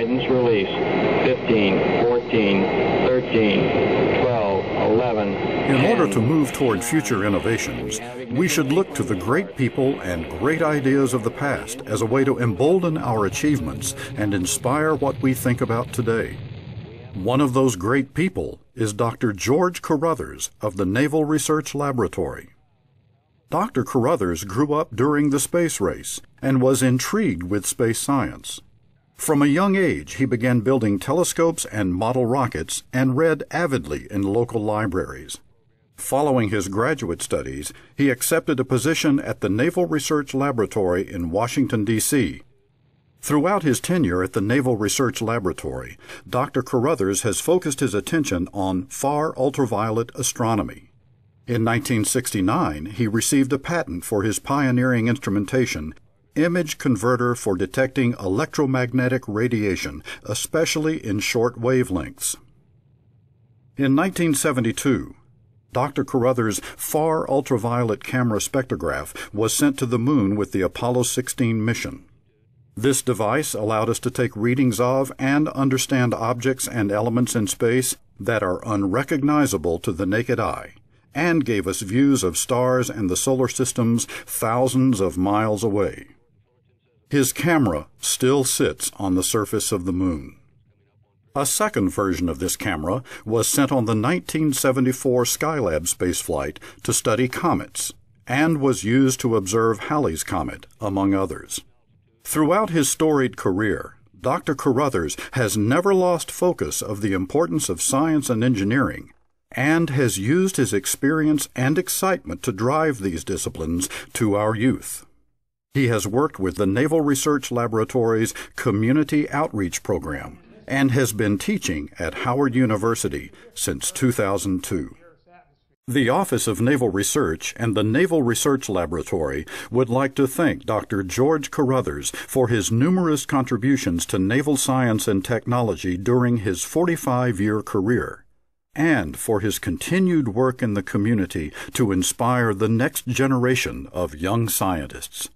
Guidance release 15, 14, 13, 12, 11. In order to move toward future innovations, we should look to the great people and great ideas of the past as a way to embolden our achievements and inspire what we think about today. One of those great people is Dr. George Carruthers of the Naval Research Laboratory. Dr. Carruthers grew up during the space race and was intrigued with space science. From a young age, he began building telescopes and model rockets and read avidly in local libraries. Following his graduate studies, he accepted a position at the Naval Research Laboratory in Washington, D.C. Throughout his tenure at the Naval Research Laboratory, Dr. Carruthers has focused his attention on far ultraviolet astronomy. In 1969, he received a patent for his pioneering instrumentation, Image Converter for Detecting Electromagnetic Radiation, especially in short wavelengths. In 1972, Dr. Carruthers' far ultraviolet camera spectrograph was sent to the moon with the Apollo 16 mission. This device allowed us to take readings of and understand objects and elements in space that are unrecognizable to the naked eye and gave us views of stars and the solar systems thousands of miles away. His camera still sits on the surface of the moon. A second version of this camera was sent on the 1974 Skylab spaceflight to study comets and was used to observe Halley's Comet, among others. Throughout his storied career, Dr. Carruthers has never lost focus of the importance of science and engineering and has used his experience and excitement to drive these disciplines to our youth. He has worked with the Naval Research Laboratory's Community Outreach Program and has been teaching at Howard University since 2002. The Office of Naval Research and the Naval Research Laboratory would like to thank Dr. George Carruthers for his numerous contributions to naval science and technology during his 45 year career and for his continued work in the community to inspire the next generation of young scientists.